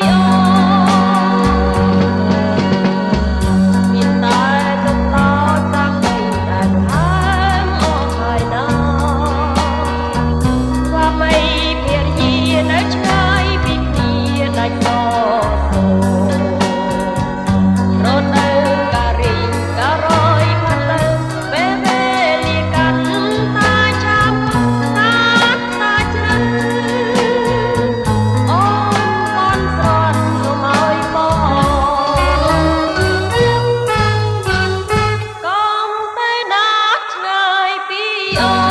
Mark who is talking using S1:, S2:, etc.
S1: your 어